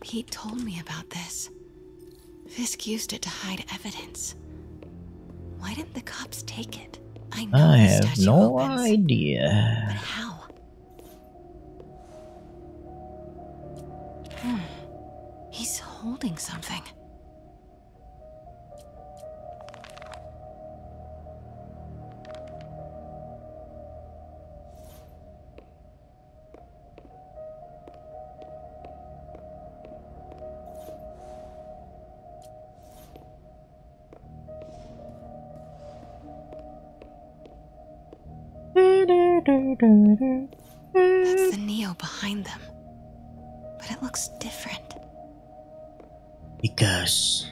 Pete told me about this. Fisk used it to hide evidence. Why didn't the cops take it? I know I have no opens, But idea. how? Hmm. He's holding something. That's the Neo behind them. But it looks different. Because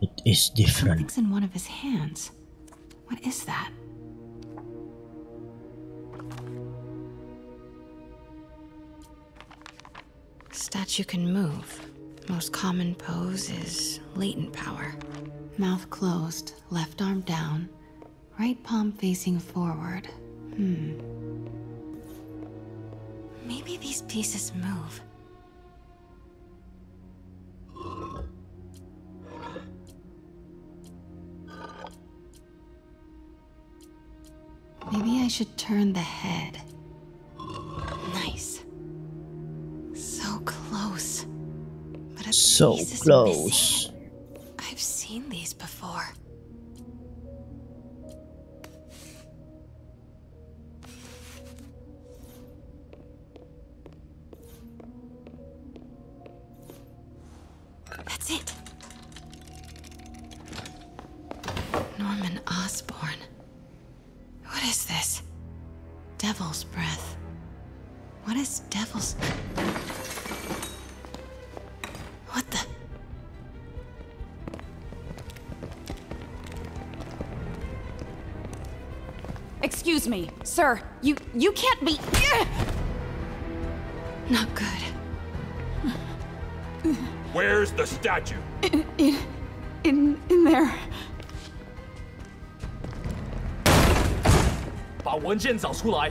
it is different. Something's in one of his hands. What is that? Statue can move. Most common pose is latent power. Mouth closed, left arm down, right palm facing forward. Hmm. Maybe these pieces move. Maybe I should turn the head. Nice. So close. But a So piece is close. missing. I've seen these before. Norman Osborn. What is this? Devil's breath. What is devil's. What the. Excuse me, sir. You you can't be. Not good. Where's the statue? In in there. 把文件找出来。